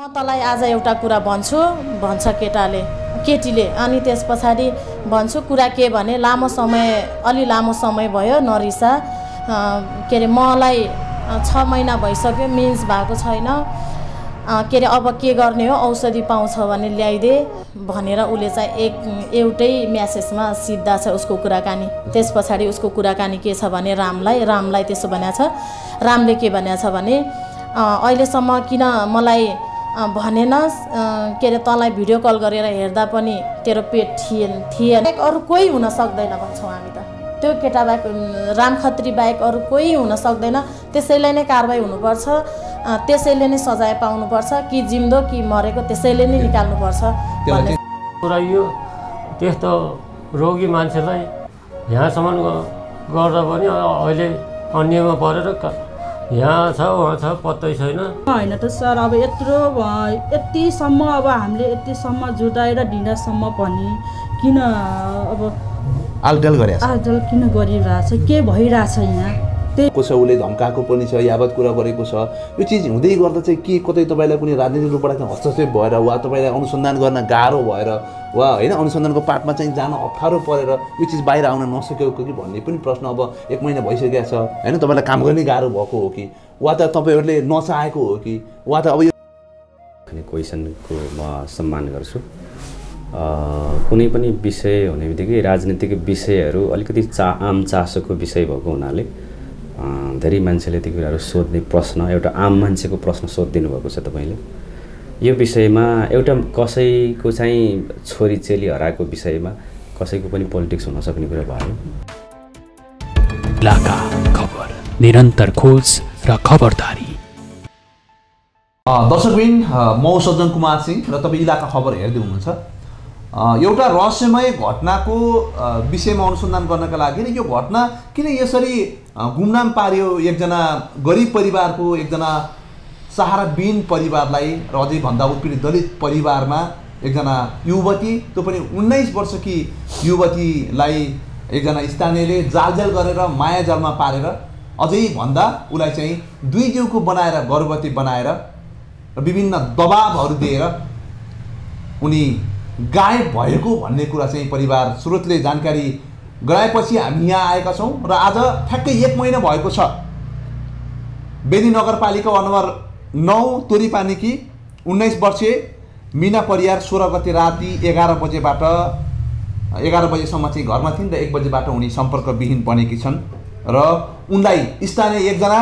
म तँलाई आज एउटा कुरा भन्छु भन्छ केटाले केटीले। अनि त्यस पछाडि भन्छु कुरा के भने लामो समय अलि लामो समय भयो नरिसा। के अरे मलाई छ महिना भइसक्यो मिन्स भएको छैन। के अरे अब के गर्ने हो औषधि पाउँछ भने ल्याइदे भनेर उसले चाहिँ एक एउटै म्यासेजमा सिद्धा छ उसको कुराकानी। त्यस पछाडि उसको कुराकानी के छ भने रामलाई रामलाई त्यसो भनेको छ। रामले के भनेको छ भने अहिलेसम्म किन मलाई अ, के अरे तँलाई भिडियो कल गरेर हेर्दा पनि तेरो पेट थिएन थिएन। अरू कोही हुन सक्दैन भन्छौँ हामी त। त्यो केटा बाहेक राम खत्री बाहेक अरू कोही हुन सक्दैन। त्यसैले नै कारवाही हुनुपर्छ त्यसैले नै सजाय पाउनुपर्छ। कि जिउँदो कि मरेको त्यसैले नै निकाल्नुपर्छ भन्ने। यो त्यस्तो रोगी मान्छेलाई यहाँसम्म गर्दा पनि अहिले अन्यमा परेर यहाँ छ उहाँ छ पत्तै छैन। होइन त सर अब यत्रो यतिसम्म अब हामीले यतिसम्म जुटाएर ढिँडासम्म पनि किन अब आलटेल गरेछ आजल किन गरिरहेछ? के भइरहेछ यहाँ? त्यही छ उसले धम्काएको पनि छ यावत कुरा गरेको छ। यो चिज हुँदै गर्दा चाहिँ के कतै तपाईँलाई कुनै राजनीतिक रूपबाट हस्तक्षेप भएर वा तपाईँलाई अनुसन्धान गर्न गाह्रो भएर वा होइन अनुसन्धानको पाठमा चाहिँ जान अप्ठ्यारो परेर यो चिज बाहिर आउन नसकेको कि भन्ने पनि प्रश्न अब एक महिना भइसकेको छ। होइन तपाईँलाई काम गर्ने गाह्रो भएको हो कि? वा त तपाईँहरूले नचाहेको हो कि? वा त अब यो क्वेसनको म सम्मान गर्छु। कुनै पनि विषय हुने बित्तिकै राजनीतिक विषयहरू अलिकति चा आम चासोको विषय भएको हुनाले धेरै मान्छेले ती कुराहरू सोध्ने प्रश्न एउटा आम मान्छेको प्रश्न सोधिदिनु भएको छ तपाईँले। यो विषयमा एउटा कसैको चाहिँ छोरी चेली हराएको विषयमा कसैको पनि पोलिटिक्स हुन सक्ने कुरा भयो। इलाका खबर निरन्तर खोज र खबरदारी। अ, दर्शकबिन म सज्जन कुमार सिंह र तपाईँ इलाका खबर हेर्दै हुनुहुन्छ अ, एउटा रहस्यमय घटनाको विषयमा अनुसन्धान गर्नका लागि यो घटना किन यसरी गुमनाम पार्यो एकजना गरिब परिवारको एकजना सहाराविहीन परिवारलाई र अझै भन्दा उत्पीडित दलित परिवारमा एकजना युवती त्यो पनि उन्नाइस वर्षकी युवतीलाई एकजना स्थानीयले जालजाल गरेर मायाजालमा पारेर अझै भन्दा उसलाई चाहिँ दुई जिउको बनाएर गर्भवती बनाएर र विभिन्न दबाबहरू दिएर उनी गायब भएको भन्ने कुरा चाहिँ परिवार स्रोतले जानकारी गराएपछि हामी यहाँ आएका छौँ र आज ठ्याक्कै एक महिना भएको छ। बेनी नगरपालिका नम्बर नौ तोरीपानीकी उन्नाइस वर्षीय मिना परियार सोह्र गते राति एघार बजेबाट एघार बजेसम्म चाहिँ घरमा थिइन् र एक बजेबाट उनी सम्पर्कविहीन बनेकी छन् र उनलाई स्थानीय एकजना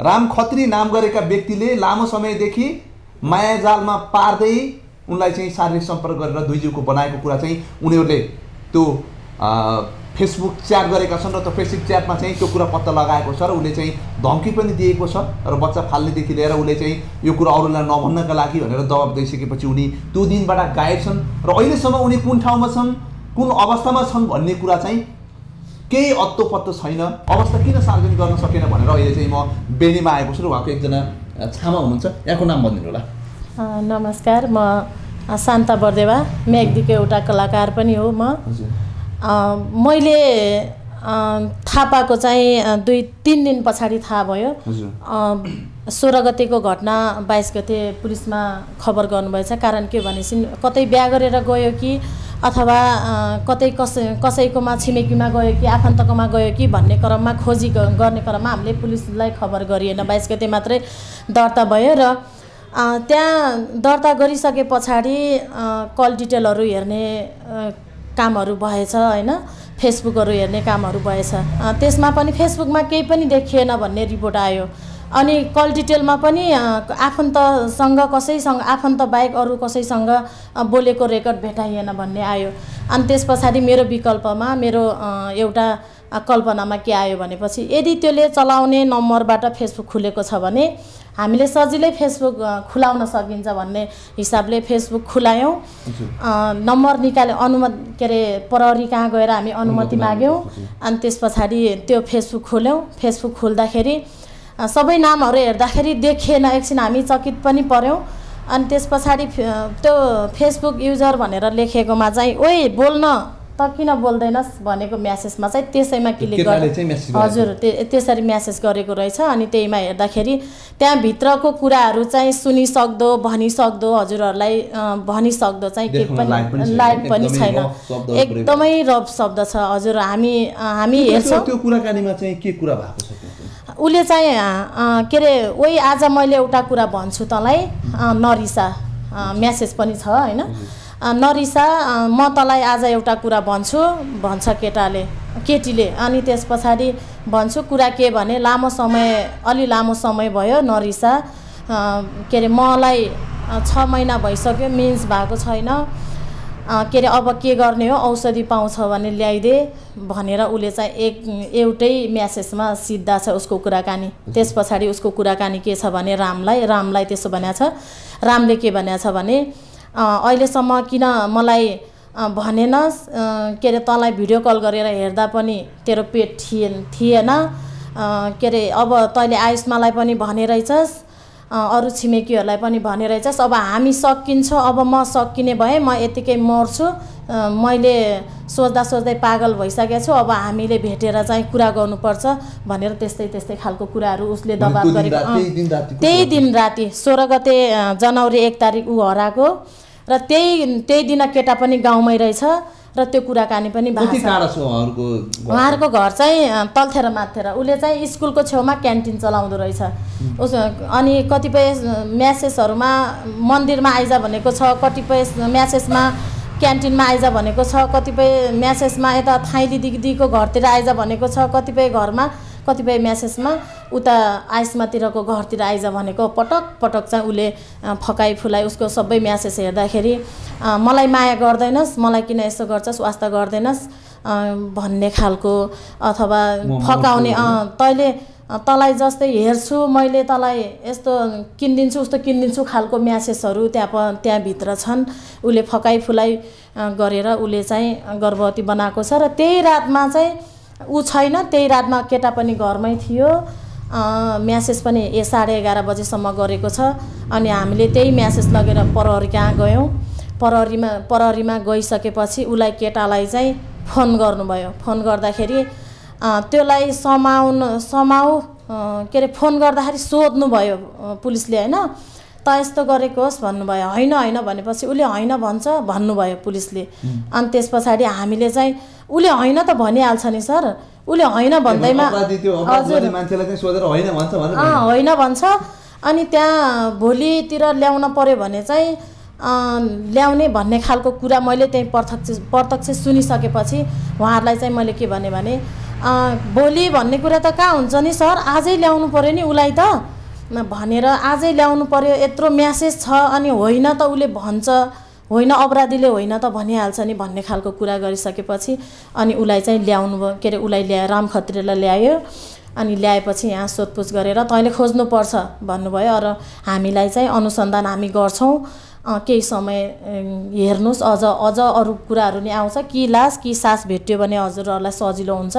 राम खत्री नाम गरेका व्यक्तिले लामो समयदेखि मायाजालमा पार्दै उनलाई चाहिँ शारीरिक सम्पर्क गरेर दुई जिउको बनाएको कुरा चाहिँ उनीहरूले त्यो फेसबुक च्याट गरेका छन् र त्यो फेसबुक च्याटमा चाहिँ त्यो कुरा पत्ता लगाएको छ र उसले चाहिँ धम्की पनि दिएको छ र बच्चा फाल्नेदेखि लिएर उसले चाहिँ यो कुरा अरूलाई नभन्नका लागि भनेर दबाब दिइसकेपछि उनी त्यो दिनबाट गायब छन् र अहिलेसम्म उनी कुन ठाउँमा छन् कुन अवस्थामा छन् भन्ने कुरा चाहिँ केही अत्तो पत्तो छैन। अवस्था किन सार्वजनिक गर्न सकेन भनेर अहिले चाहिँ म बेनीमा आएको छु र उहाँको एकजना छामा हुनुहुन्छ। यहाँको नाम भनिदिनु होला। नमस्कार म शान्ता बर्देवा मेघदीको एउटा कलाकार पनि हो म। हजुर। मैले थाहा पाएको चाहिँ दुई तिन दिन पछाडि थाहा भयो। सोह्र गतेको घटना बाइस गते पुलिसमा खबर गर्नुभएछ। कारण के भनेपछि कतै बिहा गरेर गयो कि अथवा कतै कसै कसैकोमा छिमेकीमा गयो कि आफन्तकोमा गयो कि भन्ने क्रममा खोजी गर्ने क्रममा हामीले पुलिसलाई खबर गरिएन। बाइस गते मात्रै दर्ता भयो र त्यहाँ दर्ता गरिसके पछाडि कल डिटेलहरू हेर्ने कामहरू भएछ होइन? फेसबुकहरू हेर्ने कामहरू भएछ। त्यसमा पनि फेसबुकमा केही पनि देखिएन भन्ने रिपोर्ट आयो। अनि कल डिटेलमा पनि आफन्तसँग कसैसँग आफन्त बाहेक अरू कसैसँग बोलेको रेकर्ड भेटाइएन भन्ने आयो। अनि त्यस पछाडि मेरो विकल्पमा मेरो एउटा कल्पनामा के आयो भनेपछि यदि त्यसले चलाउने नम्बरबाट फेसबुक खुलेको छ भने हामीले सजिलै फेसबुक खुलाउन सकिन्छ भन्ने हिसाबले फेसबुक खुलायौँ। नम्बर निकाल्यो अनुमति के अरे प्रहरी कहाँ गएर हामी अनुमति माग्यौँ अनि त्यस पछाडि त्यो फेसबुक खोल्यौँ। फेसबुक खोल्दाखेरि सबै नामहरू हेर्दाखेरि देखिएन एकछिन हामी चकित पनि पऱ्यौँ। अनि त्यस पछाडि त्यो फेसबुक युजर भनेर लेखेकोमा चाहिँ ओइ बोल्न त किन बोल्दैनस् भनेको म्यासेजमा चाहिँ त्यसैमा क्लिक गरेको। हजुर त्यसरी म्यासेज गरेको रहेछ अनि त्यहीमा हेर्दाखेरि त्यहाँभित्रको कुराहरू चाहिँ सुनिसक्दो भनिसक्दो हजुरहरूलाई भनिसक्दो चाहिँ के पनि लायक पनि छैन। एकदमै रफ शब्द छ। हजुर हामी हामी हेर्छौँ। त्यो कुराकानीमा चाहिँ के कुरा भएको छ? उसले चाहिँ के अरे ओइ आज मैले एउटा कुरा भन्छु तँलाई। नरिसा। म्यासेज पनि छ होइन? नरिसा म तँलाई आज एउटा कुरा भन्छु भन्छ केटाले केटीले। अनि त्यस पछाडि भन्छु कुरा के भने लामो समय अलि लामो समय भयो नरिसा। के अरे मलाई छ महिना भइसक्यो मिन्स भएको छैन। के अरे अब के गर्ने हो औषधि पाउँछ भने ल्याइदे भनेर उसले चाहिँ एक एउटै म्यासेजमा सिद्धा छ उसको कुराकानी। त्यस पछाडि उसको कुराकानी के छ भने रामलाई रामलाई त्यसो भनेको छ। रामले के भनेको छ भने अहिलेसम्म किन मलाई भनेनस् के अरे तँलाई भिडियो कल गरेर हेर्दा पनि तेरो पेट थिएन थिएन। के अरे अब तैँले आयुष्मालाई पनि भने रहेछस् अरू छिमेकीहरूलाई पनि भने रहेछस्। अब हामी सकिन्छौँ अब म सकिने भएँ म यतिकै मर्छु। मैले सोच्दा सोच्दै पागल भइसकेको छु। अब हामीले भेटेर चाहिँ कुरा गर्नुपर्छ भनेर त्यस्तै त्यस्तै खालको कुराहरू उसले दबाब गरेको। त्यही दिन राति सोह्र गते जनवरी एक तारिक ऊ हराएको। र त्यही त्यही दिन केटा पनि गाउँमै रहेछ र त्यो कुराकानी पनि उहाँहरूको घर? चाहिँ तल्थेर माथेर। उसले चाहिँ स्कुलको छेउमा क्यान्टिन चलाउँदो रहेछ। उस अनि कतिपय म्यासेजहरूमा मन्दिरमा आइज भनेको छ कतिपय म्यासेजमा क्यान्टिनमा आइज भनेको छ कतिपय म्यासेजमा यता थाइली दिदीको घरतिर आइज भनेको छ कतिपय घरमा कतिपय म्यासेजमा उता आइसमातिरको घरतिर आइज भनेको पटक पटक चाहिँ उसले फकाइ फुलाइ उसको सबै म्यासेज हेर्दाखेरि मलाई माया गर्दैनस् मलाई किन यसो गर्छस् वास्ता गर्दैनस् भन्ने खालको अथवा फकाउने तैँले तँलाई जस्तै हेर्छु मैले तँलाई यस्तो किनिदिन्छु उस्तो किनिदिन्छु खालको म्यासेजहरू त्यहाँ प त्यहाँभित्र छन्। उसले फकाइ फुलाइ गरेर उसले चाहिँ गर्भवती बनाएको छ र त्यही रातमा चाहिँ ऊ छैन त्यही रातमा केटा पनि घरमै थियो। म्यासेज पनि ए साढे एघार बजेसम्म गरेको छ। अनि हामीले त्यही म्यासेज लगेर प्रहरी कहाँ गयौँ? प्रहरीमा प्रहरीमा गइसकेपछि उसलाई केटालाई चाहिँ फोन गर्नुभयो। फोन गर्दाखेरि त्यसलाई समाउन समाउ के अरे फोन गर्दाखेरि सोध्नुभयो पुलिसले होइन? त यस्तो गरेको होस् भन्नुभयो। होइन होइन भनेपछि उसले होइन भन्छ भन्नुभयो पुलिसले। अनि त्यस पछाडि हामीले चाहिँ उसले होइन त भनिहाल्छ नि सर। उसले होइन भन्दैमा हजुर। होइन भन्छ अँ होइन भन्छ। अनि त्यहाँ भोलितिर ल्याउन पऱ्यो भने चाहिँ ल्याउने भन्ने खालको कुरा मैले त्यहीँ प्रत्यक्ष प्रत्यक्ष सुनिसकेपछि उहाँहरूलाई चाहिँ मैले के भने भने भोलि भन्ने कुरा त कहाँ हुन्छ नि सर? आजै ल्याउनु पऱ्यो नि उसलाई त। भनेर आजै ल्याउनु पऱ्यो यत्रो म्यासेज छ अनि होइन त उसले भन्छ। होइन अपराधीले होइन त भनिहाल्छ नि भन्ने खालको कुरा गरिसकेपछि अनि उसलाई चाहिँ ल्याउनु भयो। के अरे उसलाई ल्याएर राम खत्रीलाई ल्यायो अनि ल्याएपछि यहाँ सोधपुछ गरेर तैँले खोज्नुपर्छ भन्नुभयो र हामीलाई चाहिँ अनुसन्धान हामी गर्छौँ। केही समय हेर्नुहोस् अझ अझ अरू कुराहरू नि आउँछ। कि लास कि सास भेट्यो भने हजुरहरूलाई सजिलो हुन्छ।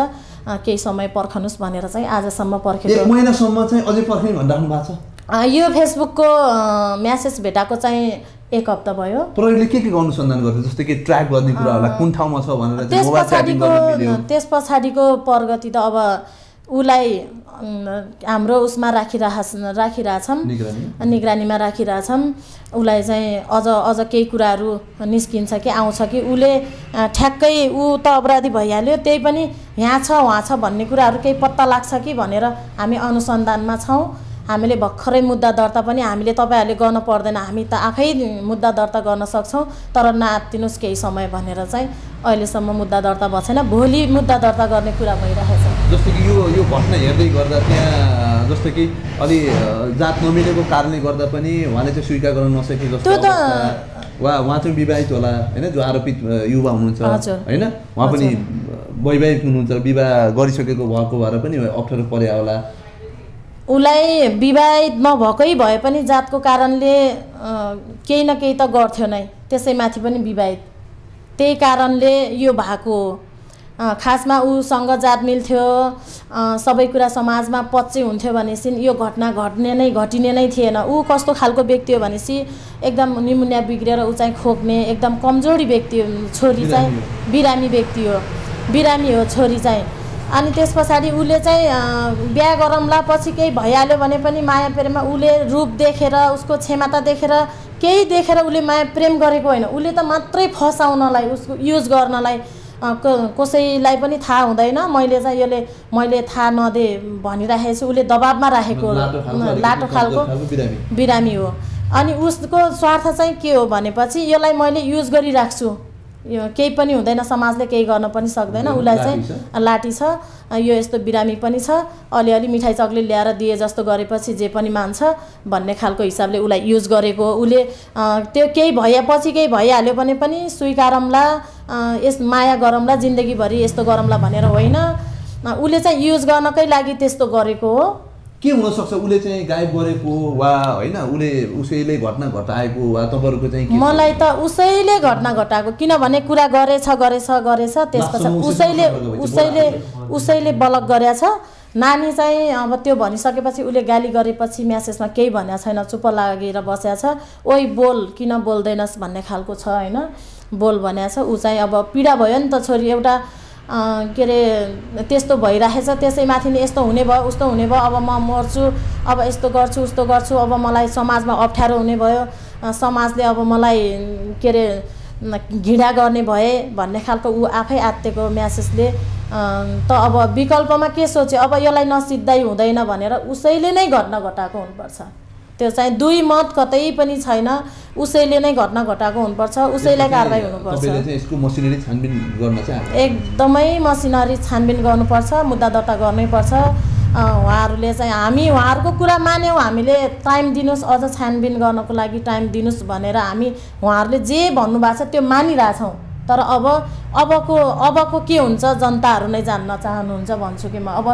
केही समय पर्खनुहोस् भनेर चाहिँ आजसम्म एक पर्खेको महिनासम्म चाहिँ अझै पर्खिने भनिराख्नु भएको छ? यो फेसबुकको म्यासेज भेटाएको चाहिँ एक हप्ता भयो। प्रहरीले के के अनुसन्धान गर्छ जस्तै कि ट्र्याक गर्ने कुराहरूलाई कुन ठाउँमा छ भनेर त्यस पछाडिको त्यस पछाडिको प्रगति त अब उसलाई हाम्रो उसमा राखिरह राखिरहेछौँ निगरानी। निगरानीमा राखिरहेछौँ उसलाई चाहिँ अझ अझ केही कुराहरू निस्किन्छ कि आउँछ कि उसले ठ्याक्कै ऊ त अपराधी भइहाल्यो त्यही पनि यहाँ छ उहाँ छ भन्ने कुराहरू केही पत्ता लाग्छ कि भनेर हामी अनुसन्धानमा छौँ। हामीले भर्खरै मुद्दा दर्ता पनि हामीले तपाईँहरूले गर्नु पर्दैन। हामी त आफै मुद्दा दर्ता गर्न सक्छौँ तर नआत्तिनुहोस् केही समय भनेर चाहिँ अहिलेसम्म मुद्दा दर्ता भएको छैन भोलि मुद्दा दर्ता गर्ने कुरा भइरहेछ। जस्तो कि यो यो घटना हेर्दै गर्दा त्यहाँ जस्तो कि अलि जात नमिलेको कारणले गर्दा पनि उहाँले चाहिँ स्वीकार गर्न नसके जस्तो त्यो त- अवस्था। वा उहाँ चाहिँ विवाहित होला होइन? जो आरोपित युवा हुनुहुन्छ। होइन? उहाँ पनि वैवाहिक हुनुहुन्छ विवाह गरिसकेको भएको भएर पनि अप्ठ्यारो पर्या होला। उसलाई विवाहित नभएकै भए पनि जातको कारणले केही न केही त गर्थ्यो नै। त्यसैमाथि पनि विवाहित। त्यही कारणले यो भएको हो। खासमा ऊसँग जात मिल्थ्यो। सबै कुरा समाजमा पच्ची हुन्थ्यो भनेपछि यो घटना घट्ने नै घटिने नै थिएन। ऊ कस्तो खालको व्यक्ति हो भनेपछि एकदम निमुनिया बिग्रेर ऊ चाहिँ खोक्ने एकदम कमजोरी व्यक्ति छोरी चाहिँ बिरामी व्यक्ति हो। बिरामी हो छोरी चाहिँ। अनि त्यस पछाडि उसले चाहिँ बिहा गरौँला पछि केही भइहाल्यो भने पनि माया प्रेममा उसले रूप देखेर उसको क्षमता देखेर केही देखेर उसले माया प्रेम गरेको होइन। उसले त मात्रै फसाउनलाई उसको युज गर्नलाई कसैलाई पनि थाहा हुँदैन। मैले चाहिँ यसले मैले थाहा नदे भनिराखेको छु। उसले दबाबमा राखेको लाटो खालको, बिरामी। हो। अनि उसको स्वार्थ चाहिँ के हो भनेपछि यसलाई मैले युज गरिराख्छु। केही पनि हुँदैन समाजले केही गर्न पनि सक्दैन उसलाई चाहिँ लाठी छ। यो यस्तो बिरामी पनि छ अलिअलि मिठाई चक्लेट ल्याएर दिए जस्तो गरेपछि जे पनि मान्छ भन्ने खालको हिसाबले उसलाई युज गरेको हो। उसले। त्यो केही भएपछि केही भइहाल्यो भने पनि स्वीकारौँला अँ, यस माया गरौँला जिन्दगीभरि यस्तो गरौँला भनेर होइन। उसले चाहिँ युज गर्नकै लागि त्यस्तो गरेको हो। के हुनसक्छ? उसले चाहिँ गायब गरेको वा होइन उसले उसैले घटना घटाएको वा तपाईँहरूको चाहिँ? मलाई त उसैले घटना घटाएको किनभने कुरा गरेछ गरेछ गरेछ त्यस पछाडि उसैले उसैले उसैले बलक गरेछ। नानी चाहिँ अब त्यो भनिसकेपछि उसले गाली गरेपछि म्यासेजमा केही भनेको छैन चुप्प लागेर बसेको छ। ओइ बोल किन बोल्दैनस् भन्ने खालको छ होइन? बोल भनेको छ। ऊ चाहिँ अब पीडा भयो नि त छोरी एउटा के अरे त्यस्तो भइरहेछ त्यसैमाथि नि यस्तो हुने भयो उस्तो हुने भयो अब म मर्छु अब यस्तो गर्छु उस्तो गर्छु अब मलाई समाजमा अप्ठ्यारो हुने भयो समाजले अब मलाई के अरे घृणा गर्ने भए भन्ने खालको ऊ आफै आत्तिएको म्यासेजले त अब विकल्पमा के सोच्यो अब यसलाई नसिद्धै हुँदैन भनेर उसैले नै घटना घटाएको हुनुपर्छ। त्यो चाहिँ दुई मत कतै पनि छैन। उसैले नै घटना घटाएको हुनुपर्छ उसैलाई कारवाही हुनुपर्छ। एकदमै मसिनरी छानबिन गर्नुपर्छ मुद्दा दर्ता गर्नैपर्छ। उहाँहरूले चाहिँ हामी उहाँहरूको कुरा मान्यौँ हामीले टाइम दिनुहोस् अझ छानबिन गर्नको लागि टाइम दिनुहोस् भनेर हामी उहाँहरूले जे भन्नुभएको छ त्यो मानिरहेछौँ। तर अब अबको अबको के हुन्छ जनताहरू नै जान्न चाहनुहुन्छ भन्छु कि म। अब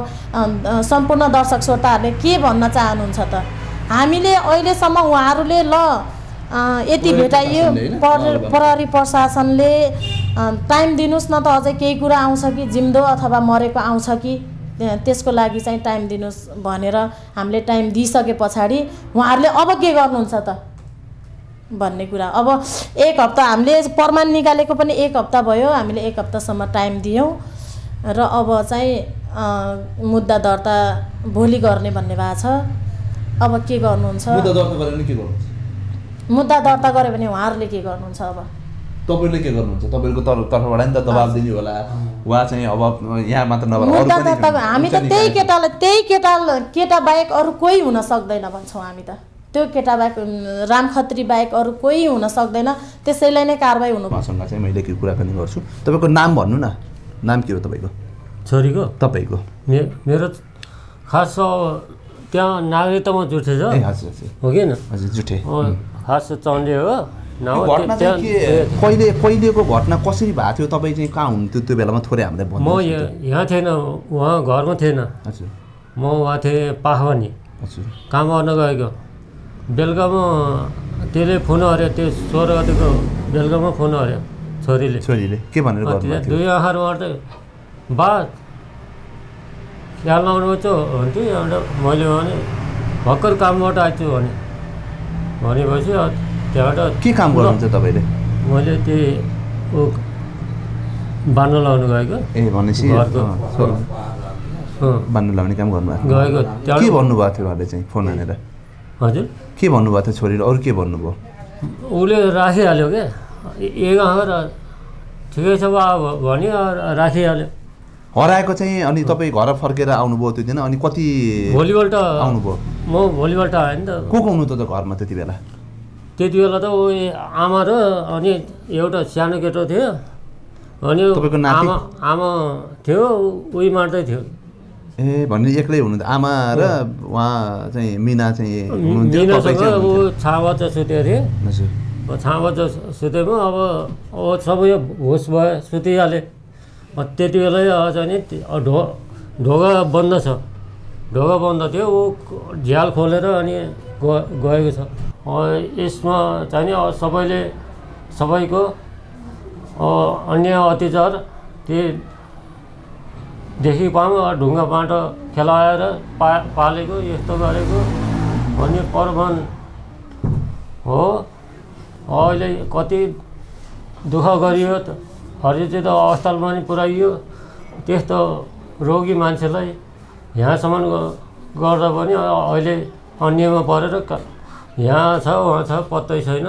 सम्पूर्ण दर्शक श्रोताहरूले के भन्न चाहनुहुन्छ त? हामीले अहिलेसम्म उहाँहरूले ल यति भेटाइयो? पर प्रहरी प्रशासनले टाइम दिनुहोस् न त अझै केही कुरा आउँछ कि जिम्दो अथवा मरेको आउँछ कि त्यसको लागि चाहिँ टाइम दिनुहोस् भनेर हामीले टाइम दिइसके पछाडि उहाँहरूले अब के गर्नुहुन्छ त? भन्ने कुरा। अब एक हप्ता हामीले प्रमाण निकालेको पनि एक हप्ता भयो। हामीले एक हप्तासम्म टाइम दियौँ र अब चाहिँ मुद्दा दर्ता भोलि गर्ने भन्ने भएको छ। अब के गर्नुहुन्छ? मुद्दा दर्ता गरेर नि के गर्नुहुन्छ? मुद्दा दर्ता गऱ्यो भने उहाँहरूले के गर्नुहुन्छ अब? तपाईँले के गर्नुहुन्छ? तपाईँको तर्फ तर्फबाट नि त दबाब दिने होला वा चाहिँ अब यहाँ मात्र नभएर अरू मुद्दा पनि दर्ता हामी त त्यही केटालाई त्यही केटा केटा बाहेक अरू कोही हुन सक्दैन भन्छौँ हामी त। त्यो केटा बाहेक उम्, राम खत्री बाहेक अरू कोही हुन सक्दैन। त्यसैलाई नै कारवाही हुनु उहाँसँग चाहिँ मैले के कुराकानी गर्छु। तपाईँको नाम भन्नु न। नाम के हो तपाईँको? छोरीको? तपाईँको। मेरो खास त्यहाँ नागरिकतामा जुठे छ। हो कि न हजुर जुठे। खास चन्डे हो। नभए यो घटना चाहिँ के कसरी भएको थियो? तपाईँ चाहिँ कहाँ हुनुहुन्थ्यो त्यो बेलामा? थोरै हामीलाई म भन्नु यहाँ यहाँ थिएन उहाँ घरमा थिएन। हजुर। म उहाँ थिएँ पाखवानी। हजुर। काम गर्न गएको। बेलुकामा त्यसले फोन हऱ्यो त्यो सोह्र गतिको बेलुकामा फोन हऱ्यो छोरीले। छोरीले। के भनेर दुई आँखाहरू मात्रै बा ख्याल लाउनुपर्छ भन्थ्यो एउटा मैले भने भर्खर कामबाट आइछु भने। भनेपछि त्यहाँबाट के काम गर्नुहुन्छ तपाईँले? मैले त्यही ऊ लाउनु गएको। ए भनेपछि लाउने काम गर्नुभएको। गएको। के भन्नुभएको थियो उहाँले चाहिँ फोन हानेर? हजुर। के भन्नुभएको थियो छोरीले? अरू के भन्नुभयो? उसले राखिहाल्यो क्या एक ठिकै छ बा भन्यो राखिहाल्यो। हराएको चाहिँ अनि तपाईँ घर फर्केर आउनुभयो त्यो दिन? अनि कति भोलिपल्ट आउनुभयो? म भोलिपल्ट आएँ नि त। को को हुनु त घरमा त्यति बेला? त्यति बेला त ऊ आमा र अनि एउटा सानो केटो थियो। अनि? आमा आमा थियो उही मार्दै थियो। ए भन्ने एक्लै हुनु आमा र उहाँ चाहिँ मिना चाहिँ मिनासँग ऊ हुनुहुन्थ्यो। छा बच्चा सुतेको थियो हजुर छा बच्चा सुतेमा अब अब सबै होस भयो सुतिहालेँ। त्यति बेला त्यो ढो ढोका बन्द छ। ढोका बन्द थियो ऊ झ्याल खोलेर अनि ग गएको छ। यसमा चाहिँ नि सबैले सबैको अब अन्याय अत्याचार देखि पाऊँ ढुङ्गा बाटो खेलाएर पा पालेको यस्तो गरेको भन्ने प्रमाण हो। अहिले कति दुःख गरियो त। हरिचित अस्पतालमा पनि पुऱ्याइयो त्यस्तो रोगी मान्छेलाई यहाँसम्म गर्दा पनि अहिले अन्यमा परेर यहाँ छ उहाँ छ पत्तै छैन।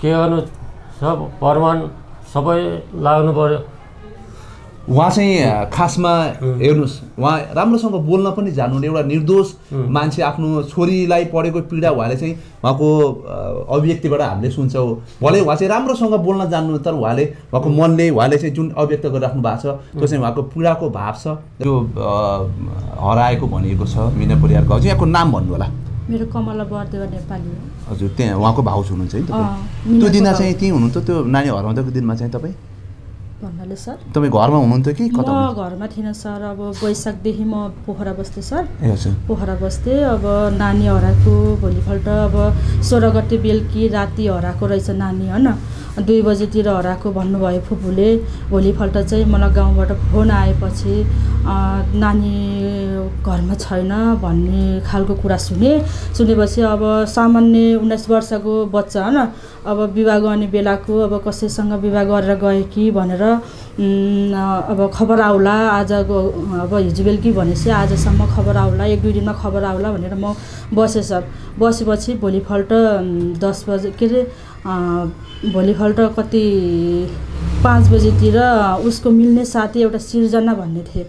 के गर्नु? छ प्रमाण सबै लाग्नु पऱ्यो उहाँ चाहिँ खासमा हेर्नुहोस् उहाँ राम्रोसँग बोल्न पनि जान्नुहुने एउटा निर्दोष मान्छे आफ्नो छोरीलाई पढेको पीडा उहाँले चाहिँ उहाँको अभिव्यक्तिबाट हामीले सुन्छौँ भले उहाँ चाहिँ राम्रोसँग बोल्न जान्नु तर उहाँले उहाँको मनले उहाँले चाहिँ जुन अभिव्यक्त गरिराख्नु भएको छ त्यो चाहिँ उहाँको पीडाको भाव छ। त्यो हराएको भनिएको छ मिना परिवारको हजुर यहाँको नाम भन्नु होला मेरो कमला बरदेवा नेपाली हो। हजुर त्यहाँ उहाँको भाउज हुनुहुन्छ है तपाईँ? मिनाको त्यो दिनमा भाउज। चाहिँ त्यहीँ हुनुहुन्थ्यो त्यो नानी हराउँदाको दिनमा चाहिँ तपाईँ? भन्नाले सर? तपाईँ घरमा हुनुहुन्थ्यो कि? कता म? घरमा थिइनँ सर। अब वैशाखदेखि म पोखरा बस्थेँ सर। पोखरा बस्थेँ। अब नानी हराएको भोलिपल्ट अब सोह्र गते बेलुकी राति हराएको रहेछ नानी होइन? दुई बजीतिर हराएको भन्नुभयो फुपूले। भोलिपल्ट चाहिँ मलाई गाउँबाट फोन आएपछि नानी घरमा छैन भन्ने खालको कुरा सुने। सुनेपछि अब सामान्य उन्नाइस वर्षको बच्चा होइन अब विवाह गर्ने बेलाको अब कसैसँग विवाह गरेर गए कि भनेर अब खबर आउला आजको अब हिजो बेलुकी भनेपछि आजसम्म खबर आउला एक दुई दिनमा खबर आउला भनेर म बसेँ सर बसेपछि भोलिपल्ट दस बजे के अरे भोलिपल्ट कति पाँच बजीतिर उसको मिल्ने साथी एउटा सिर्जना भन्ने थिए।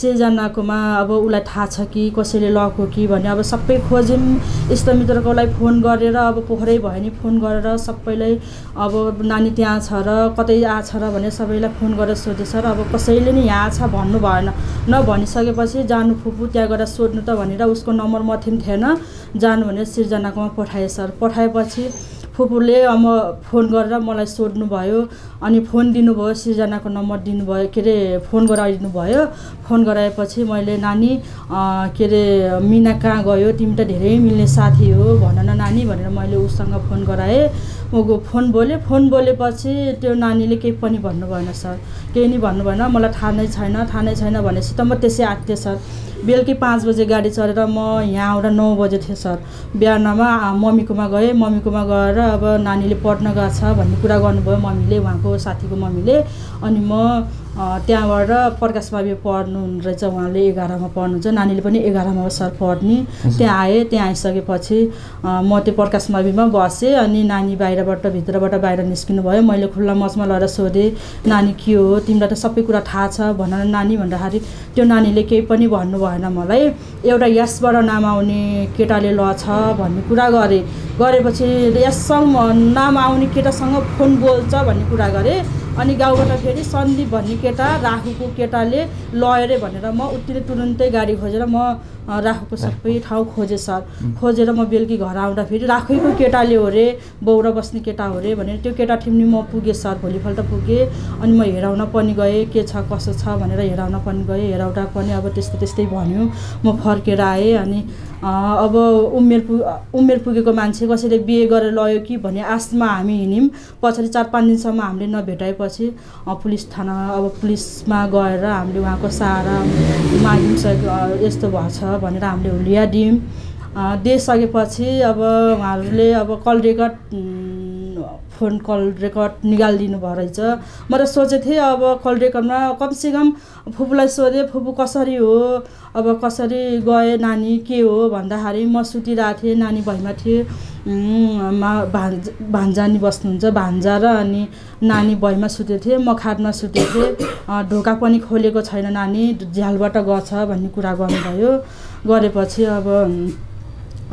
सिर्जनाकोमा अब उसलाई थाहा छ कि कसैले लगेको कि भने अब सबै खोज्यौँ इष्टमित्रकोलाई फोन गरेर अब पोखरै भयो भने फोन गरेर सबैलाई अब नानी त्यहाँ छ र कतै आएको छ र भने सबैलाई फोन गरेर सोधेँ सर अब कसैले नि यहाँ छ भन्नु भएन। नभनिसकेपछि जानु फुपू त्यहाँ गएर सोध्नु त भनेर उसको नम्बर मथि पनि थिएन। जानु भनेर सिर्जनाकोमा पठाएँ सर। पठाएपछि फुपूले अब फोन गरेर मलाई सोध्नुभयो अनि फोन दिनुभयो सिर्जनाको नम्बर दिनुभयो के अरे फोन गराइदिनु भयो फोन गराएपछि मैले नानी के अरे मिना कहाँ गयो? तिमी त धेरै मिल्ने साथी हो भन न नानी भनेर मैले उसँग फोन गराएँ। ऊ फोन बोलेँ। फोन बोलेपछि त्यो नानीले केही पनि भन्नु भएन सर। केही नि भन्नु भएन मलाई थाहा नै छैन थाहा नै छैन भनेपछि त म त्यसै आँट्थेँ सर। बेलुकी पाँच बजे गाडी चढेर म यहाँ आउँदा नौ बजे थियो सर। बिहानमा मम्मीकोमा गएँ। मम्मीकोमा गएर अब नानीले पढ्न गएको छ भन्ने कुरा गर्नुभयो मम्मीले उहाँको साथीको मम्मीले। अनि म त्यहाँबाट प्रकाश मावि पढ्नु रहेछ उहाँले एघारमा पढ्नुहुन्छ। नानीले पनि एघारमा सर पढ्ने। त्यहाँ आएँ त्यहाँ आइसकेपछि म त्यो प्रकाश माविमा बसेँ अनि नानी बाहिरबाट भित्रबाट बाहिर निस्किनु भयो मैले खुल्ला मचमा लगेर सोधेँ नानी के हो? तिमीलाई त सबै कुरा थाहा छ भन न नानी भन्दाखेरि त्यो नानीले केही पनि भन्नु भएन मलाई। एउटा यसबाट नाम आउने केटाले ल छ भन्ने कुरा गरेँ। गरेपछि यससँग नाम आउने केटासँग फोन बोल्छ भन्ने कुरा गरेँ। अनि गाउँबाट फेरि सन्दीप भन्ने केटा राहुको केटाले लयरे भनेर म उत्तिले तुरुन्तै गाडी खोजेर म राहुको सबै ठाउँ खोजेँ सर। खोजेर म बेलुकी घर आउँदा फेरि राखैको केटाले हो रे बौरा बस्ने केटा हो रे भनेर त्यो केटा ठिम्नी म पुगेँ सर भोलिपल्ट पुगेँ। अनि म हेराउन पनि गएँ के छ कसो छ भनेर हेराउन पनि गएँ। हेराउँदा पनि अब त्यस्तै त्यस्तै भन्यो। म फर्केर आएँ अनि अब उमेर पु उमेर पुगेको मान्छे कसैले बिहे गरेर लयो कि भन्ने आशमा हामी हिँड्यौँ। पछाडि चार पाँच दिनसम्म हामीले नभेटाएपछि पुलिस थाना अब पुलिसमा गएर हामीले उहाँको सहारा माग्यौँ सके अ, यस्तो भएछ भनेर हामीले हुलिया दियौँ। दिइसकेपछि अब उहाँहरूले अब call record phone call record निकालिदिनु भयो रहेछ त सोचेको थिएँ अब कल रेकर्डमा कमसेकम फुपूलाई सोधेँ फुपू कसरी हो? अब कसरी गए? नानी के हो? भन्दाखेरि म सुतिरहेको थिएँ नानी भैमा थिएँ। मा भान्ज भान्जानी बस्नुहुन्छ भान्जा र अनि नानी भैमा सुतेको थिएँ। म खाटमा सुतेको थिएँ। ढोका पनि खोलेको छैन नानी झ्यालबाट गछ भन्ने कुरा गर्नुभयो। गरेपछि अब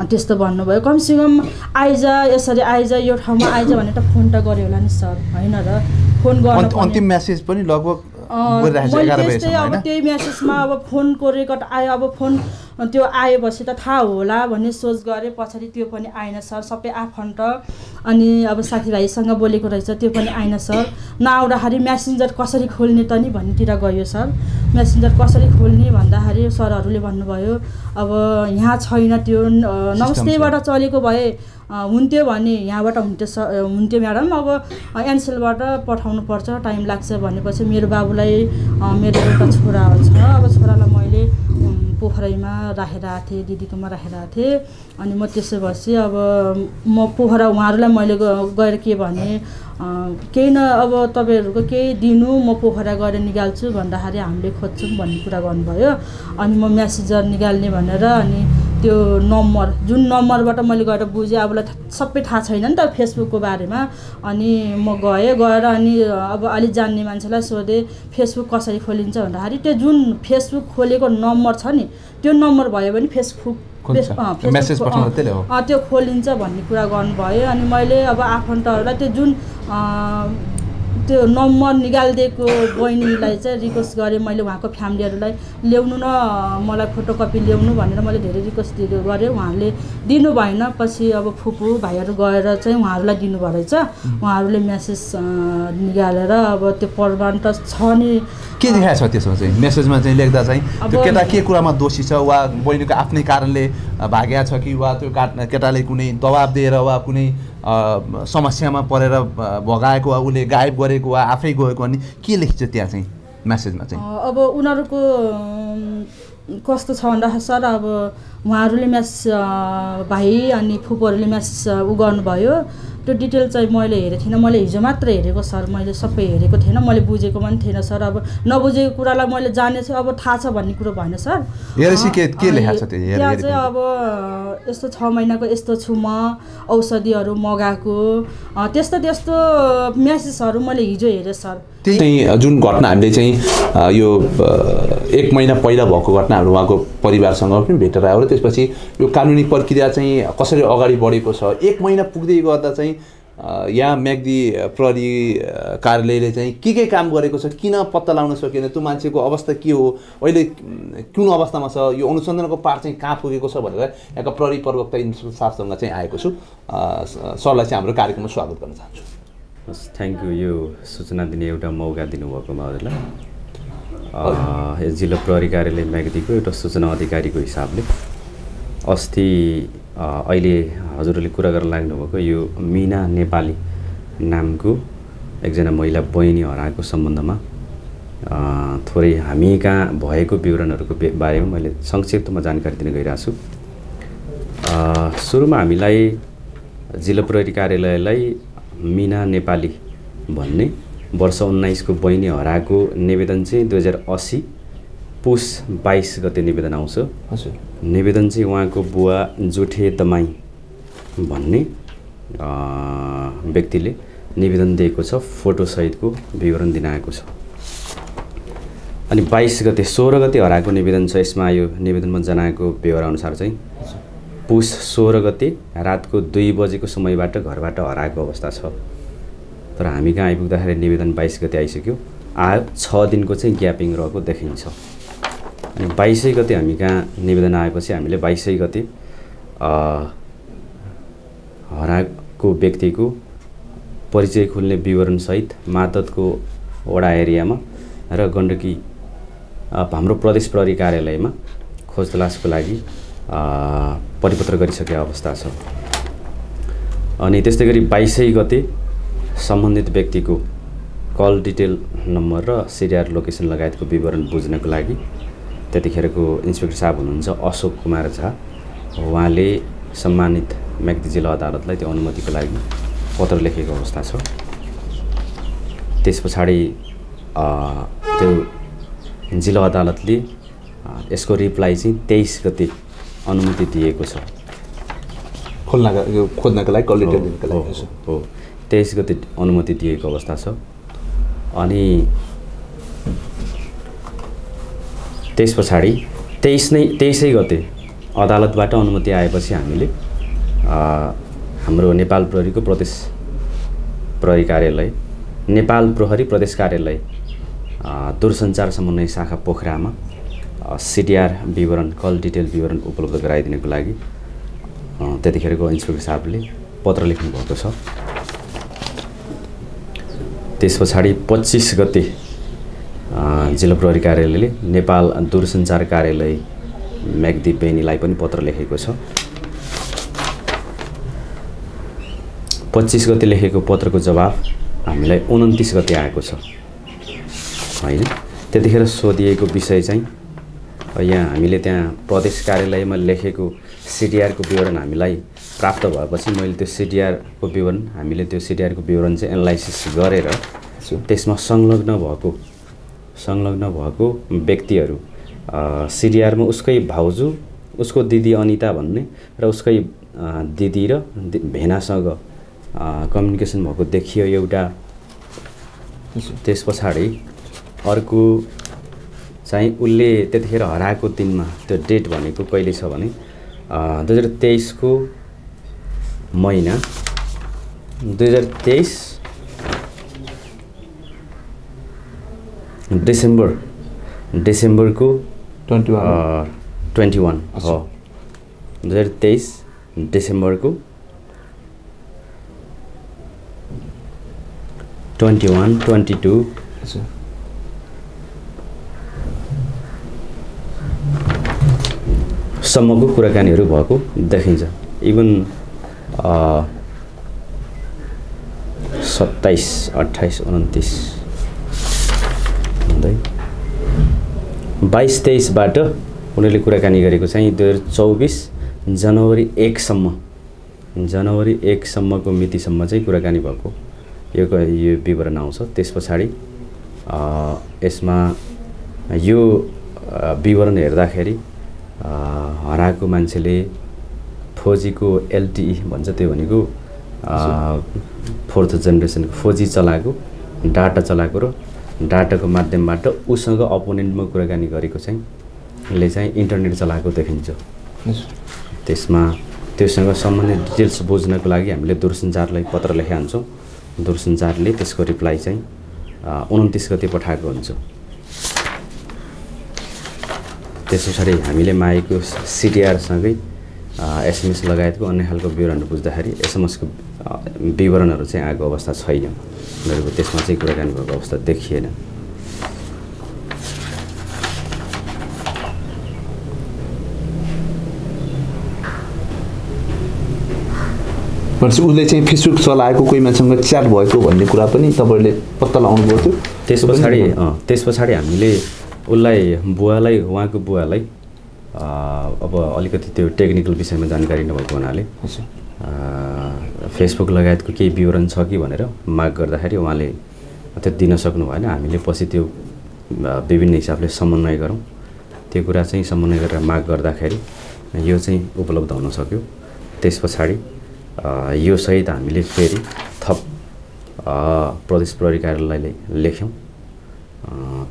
त्यस्तो भन्नुभयो। कमसेकम आइज यसरी आइज यो ठाउँमा आइज भनेर त फोन त गऱ्यो होला नि सर। होइन र फोन गर्न अन्तिम म्यासेज पनि लगभग मैले त्यस्तै अब त्यही म्यासेजमा अब फोनको रेकर्ड आयो। अब फोन त्यो आएपछि त थाहा होला भन्ने सोच गरेँ। पछाडि त्यो पनि आएन सर। सबै आफन्त अनि अब साथीभाइसँग बोलेको रहेछ त्यो पनि आएन सर। नआउँदाखेरि म्यासेन्जर कसरी खोल्ने त नि भन्नेतिर गयो सर। म्यासेन्जर कसरी खोल्ने भन्दाखेरि सरहरूले भन्नुभयो अब यहाँ छैन त्यो नमस्तेबाट चलेको भए हुन्थ्यो भने यहाँबाट हुन्थ्यो स हुन्थ्यो म्याडम। अब एनसेलबाट पठाउनु पर्छ टाइम लाग्छ भनेपछि मेरो बाबुलाई मेरो एउटा छोरा छ। अब छोरालाई मैले पोखरामा राखेर आएको थिएँ दिदीकोमा राखेर आएको थिएँ। अनि म त्यसो भएपछि अब म पोखरा उहाँहरूलाई मैले गएर के भने केही न अब तपाईँहरूको केही दिनु म पोखरा गएर निकाल्छु भन्दाखेरि हामीले खोज्छौँ भन्ने कुरा गर्नुभयो। अनि म म्यासेन्जर निकाल्ने भनेर अनि त्यो नम्बर जुन नम्बरबाट मैले गएर बुझेँ अबलाई सबै थाहा छैन नि त फेसबुकको बारेमा। अनि म गएँ गएर अनि अब अलिक जान्ने मान्छेलाई सोधेँ फेसबुक कसरी खोलिन्छ भन्दाखेरि त्यो जुन फेसबुक खोलेको नम्बर छ नि त्यो नम्बर भयो भने फेसबुक त्यो खोलिन्छ भन्ने कुरा गर्नुभयो। अनि मैले अब आफन्तहरूलाई त्यो जुन त्यो नम्बर निकालिदिएको बहिनीलाई चाहिँ रिक्वेस्ट गरेँ। मैले उहाँको फ्यामिलीहरूलाई ल्याउनु न मलाई फोटोकपी ल्याउनु भनेर मैले धेरै रिक्वेस्ट दिएको गरेँ। उहाँहरूले दिनु भएन। पछि अब फुपू भाइहरू गएर चाहिँ उहाँहरूलाई दिनुभयो रहेछ। उहाँहरूले म्यासेज निकालेर अब त्यो प्रमाण त छ नि। के देखाएको छ त्यसमा चाहिँ? मेसेजमा चाहिँ लेख्दा चाहिँ त्यो केटा के कुरामा दोषी छ? वा बहिनीको आफ्नै कारणले भाग्या छ कि? वा त्यो काट केटाले कुनै दबाब दिएर वा कुनै समस्यामा परेर भगाएको वा उसले गायब गरेको वा आफै गएको अनि के लेखिन्छ त्यहाँ चाहिँ मेसेजमा चाहिँ? अब उनीहरूको कस्तो छ भन्दा सर अब उहाँहरूले म्यासेज अँ, भाइ अनि फुपूहरूले म्यासेज अँ, उ गर्नुभयो। त्यो डिटेल चाहिँ मैले हेरेको थिइनँ। मैले हिजो मात्र हेरेको सर मैले सबै हेरेको थिएन मैले बुझेको पनि थिएन सर। अब नबुझेको कुरालाई मैले जानेछु अब थाहा छ भन्ने कुरो भएन सर। त्यहाँ? चाहिँ अब यस्तो छ महिनाको यस्तो छु म। औषधिहरू मगाएको। त्यस्तो त्यस्तो म्यासेजहरू मैले हिजो हेरेँ सर। त्यही चाहिँ जुन घटना हामीले चाहिँ यो एक महिना पहिला भएको घटनाहरू उहाँको परिवारसँग पनि भेटेर आयो। त्यसपछि यो कानुनी प्रक्रिया चाहिँ कसरी अगाडि बढेको छ? एक महिना पुग्दै गर्दा चाहिँ यहाँ म्याग्दी प्रहरी कार्यालयले चाहिँ के के काम गरेको छ किन पत्ता लगाउन सकेन त्यो मान्छेको अवस्था के हो अहिले कुन अवस्थामा छ यो अनुसन्धानको पार चाहिँ कहाँ पुगेको छ भनेर यहाँका प्रहरी प्रवक्ता साहबसँग चाहिँ आएको छु। सरलाई चाहिँ हाम्रो कार्यक्रममा स्वागत गर्न चाहन्छु। हस् थ्याङ्क यू यो सूचना दिने एउटा मौका दिनुभएकोमा हजुरलाई। जिल्ला प्रहरी कार्यालय म्याग्दीको एउटा सूचना अधिकारीको हिसाबले अस्ति अहिले हजुरहरूले कुरा गर्न लाग्नुभएको यो मिना नेपाली नामको एकजना महिला बहिनी हराएको सम्बन्धमा थोरै हामी कहाँ भएको विवरणहरूको बारेमा मैले संक्षिप्तमा जानकारी दिन गइरहेको छु सुरुमा हामीलाई जिल्ला प्रहरी कार्यालयलाई मिना नेपाली भन्ने वर्ष उन्नाइसको बहिनी हराएको निवेदन चाहिँ दुई हजार असी पुस बाइस गते निवेदन आउँछ। हजुर। निवेदन चाहिँ उहाँको बुवा जोठे दमाई भन्ने व्यक्तिले निवेदन दिएको छ फोटोसहितको विवरण दिन आएको छ। अनि बाइस गते सोह्र गते हराएको निवेदन छ यसमा यो निवेदनमा जनाएको अनुसार चाहिँ पुस सोह्र गते रातको दुई बजेको समयबाट घरबाट हराएको अवस्था छ। तर हामी कहाँ आइपुग्दाखेरि निवेदन बाइस गते आइसक्यो? आ छ दिनको चाहिँ ग्यापिङ रहेको देखिन्छ। बाइसै गते हामी कहाँ निवेदन आएपछि हामीले बाइसै गते हराएको व्यक्तिको परिचय खुल्ने विवरणसहित मातदको वडा एरियामा र गण्डकी हाम्रो प्रदेश प्रहरी कार्यालयमा खोज तलासको लागि परिपत्र गरिसकेको अवस्था छ। अनि त्यस्तै गरी बाइसै गते सम्बन्धित व्यक्तिको कल डिटेल नम्बर र सिरिआर लोकेसन लगायतको विवरण बुझ्नको लागि त्यतिखेरको इन्सपेक्टर साहब हुनुहुन्छ अशोक कुमार झा। उहाँले सम्मानित म्याग्दी जिल्ला अदालतलाई त्यो अनुमतिको लागि पत्र लेखेको अवस्था छ। त्यस पछाडि त्यो जिल्ला अदालतले यसको रिप्लाई चाहिँ तेइस गते अनुमति दिएको छ। खोल्नका यो खोज्नको लागि कल डिटेल दिनको हो, लागि हो, हो। तेइस गते अनुमति दिएको अवस्था छ। अनि त्यस पछाडि तेइस नै तेइसै गते अदालतबाट अनुमति आएपछि हामीले हाम्रो नेपाल प्रहरीको प्रदेश प्रहरी कार्यालय नेपाल प्रहरी प्रदेश कार्यालय दूरसञ्चार समन्वय शाखा पोखरामा सिडिआर विवरण कल डिटेल विवरण उपलब्ध गराइदिनको लागि त्यतिखेरको इन्सपेक्टर साहबले पत्र लेख्नुभएको छ। त्यस पछाडि पच्चिस गते जिल्ला प्रहरी कार्यालयले नेपाल दूरसञ्चार कार्यालय म्याग्दी बेनीलाई पनि पत्र लेखेको छ। पच्चिस गते लेखेको पत्रको जवाफ हामीलाई उन्तिस गते आएको छ। होइन? त्यतिखेर सोधिएको विषय चाहिँ यहाँ हामीले त्यहाँ प्रदेश कार्यालयमा लेखेको सिडिआरको विवरण हामीलाई प्राप्त भएपछि मैले त्यो सिडिआरको विवरण हामीले त्यो सिडिआरको विवरण चाहिँ एनालाइसिस गरेर त्यसमा संलग्न भएको संलग्न भएको व्यक्तिहरू। सिडिआरमा उसकै भाउजू उसको दिदी अनिता भन्ने र उसकै दिदी र भेनासँग कम्युनिकेसन भएको देखियो एउटा। त्यस पछाडि अर्को चाहिँ उसले त्यतिखेर हराएको दिनमा त्यो डेट भनेको कहिले छ भने दुई हजार तेइसको महिना दुई हजार तेइस डिसेम्बर डिसेम्बरको ट्वेन्टी वान ट्वेन्टी वान हो दुई हजार तेइस डिसेम्बरको ट्वेन्टी वान ट्वेन्टी टू सम्मको कुराकानीहरू भएको देखिन्छ इभन सत्ताइस अट्ठाइस उन्तिस हुँदै बाइस तेइसबाट उनीहरूले कुराकानी गरेको चाहिँ दुई हजार चौबिस जनवरी एकसम्म जनवरी एकसम्मको मितिसम्म चाहिँ कुराकानी भएको। यो यो विवरण आउँछ। त्यस पछाडि यसमा यो विवरण हेर्दाखेरि हराएको मान्छेले फोजीको एलटिई भन्छ त्यो भनेको फोर्थ जेनेरेसनको फोजी चलाएको डाटा चलाएको र डाटाको माध्यमबाट उसँग अपोनेन्टमा कुराकानी गरेको चाहिँ ले चाहिँ इन्टरनेट चलाएको देखिन्छ। त्यसमा त्योसँग सम्बन्धित डिटेल्स बुझ्नको लागि हामीले दूरसञ्चारलाई पत्र लेखे हुन्छौँ दूरसञ्चारले त्यसको रिप्लाई चाहिँ उन्तिस गते पठाएको हुन्छ। त्यस पछाडि हामीले मागेको सिडिआरसँगै एसएमएस लगायतको अन्य खालको विवरणहरू बुझ्दाखेरि एसएमएसको विवरणहरू चाहिँ आएको अवस्था छैन। उनीहरूको त्यसमा चाहिँ कुराकानी भएको अवस्था देखिएन। भनेपछि उसले चाहिँ फेसबुक चलाएको कोही मान्छेसँग च्याट भएको भन्ने कुरा पनि तपाईँले पत्ता लगाउनु भयो थियो। त्यस पछाडि त्यस पछाडि हामीले उसलाई बुवालाई उहाँको बुवालाई अब अलिकति त्यो टेक्निकल विषयमा जानकारी नभएको हुनाले फेसबुक लगायतको केही विवरण छ कि भनेर माग गर्दाखेरि उहाँले त्यो दिन सक्नु भएन। हामीले पछि त्यो विभिन्न हिसाबले समन्वय गरौँ। त्यो कुरा चाहिँ समन्वय गरेर माग गर्दाखेरि यो चाहिँ उपलब्ध हुन सक्यो। त्यस पछाडि यो सहित हामीले फेरि थप प्रदेश प्रहरी कार्यालयले लेख्यौँ।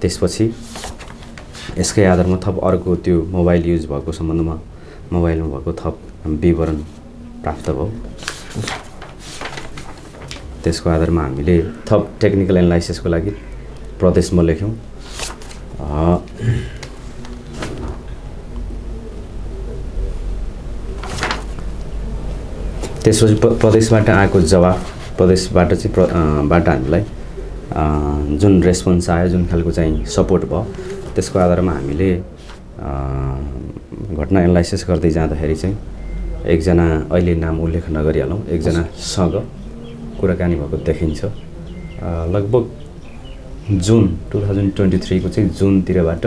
त्यसपछि यसकै आधारमा थप अर्को त्यो मोबाइल युज भएको सम्बन्धमा मोबाइलमा भएको थप विवरण प्राप्त भयो। त्यसको आधारमा हामीले थप टेक्निकल एनालाइसिसको लागि प्रदेशमा लेख्यौँ। त्यसपछि प्रदेशबाट आएको जवाफ प्रदेशबाट चाहिँ प्र बाट हामीलाई जुन रेस्पोन्स आयो जुन खालको चाहिँ सपोर्ट भयो त्यसको आधारमा हामीले घटना एनालाइसिस गर्दै जाँदाखेरि चाहिँ एकजना अहिले नाम उल्लेख नगरिहालौँ एकजनासँग कुराकानी भएको देखिन्छ। लगभग जुन टु थाउजन्ड ट्वेन्टी थ्रीको चाहिँ जुनतिरबाट